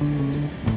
Música